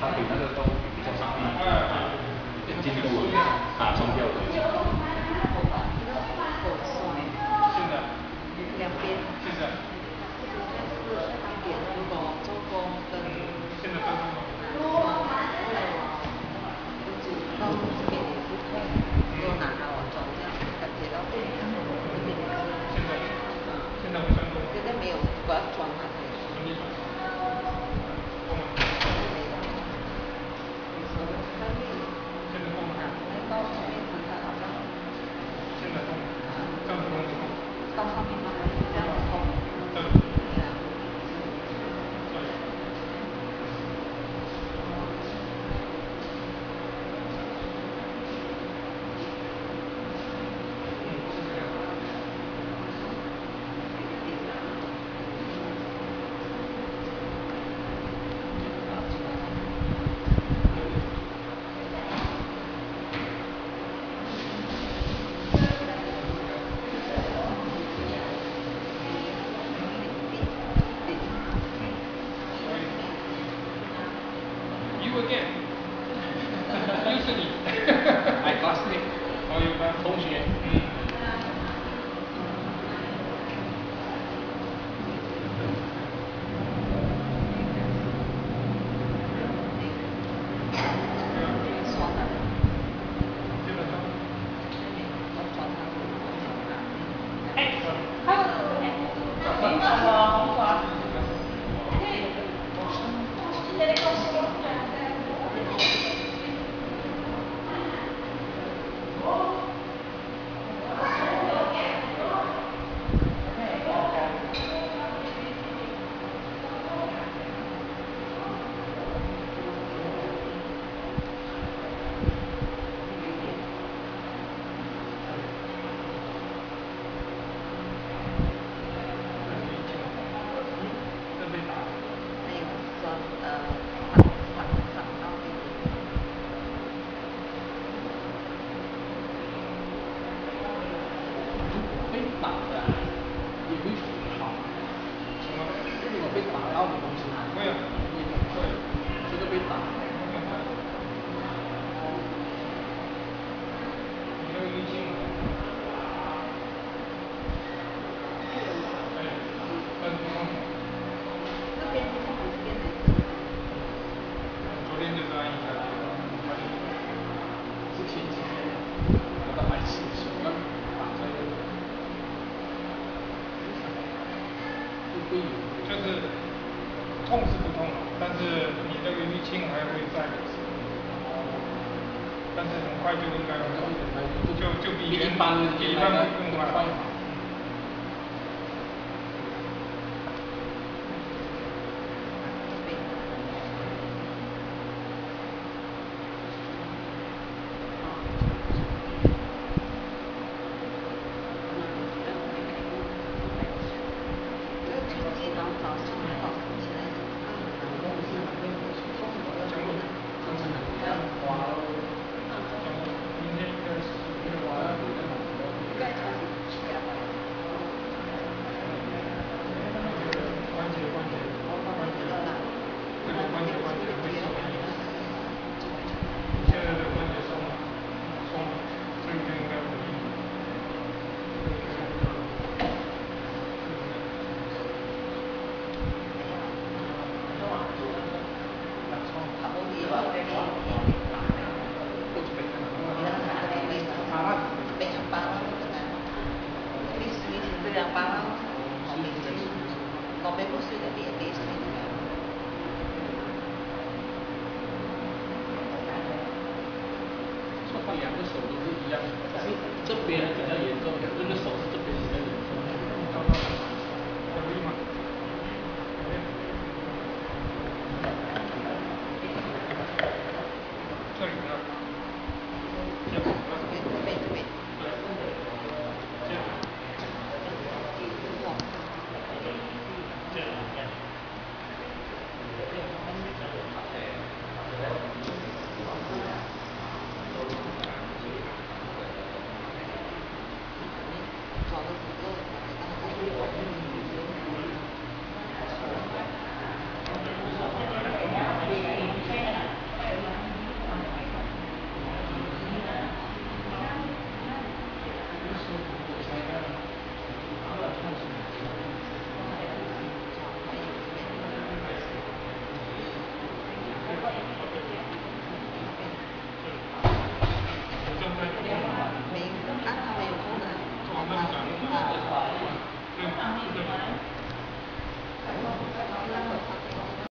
他给那个都比较上啊进度啊冲掉的 again. 就是痛是不痛了，但是你这个淤青还会在，但是很快就应该会就就比一般比一般更快。六的，这都一样，这边。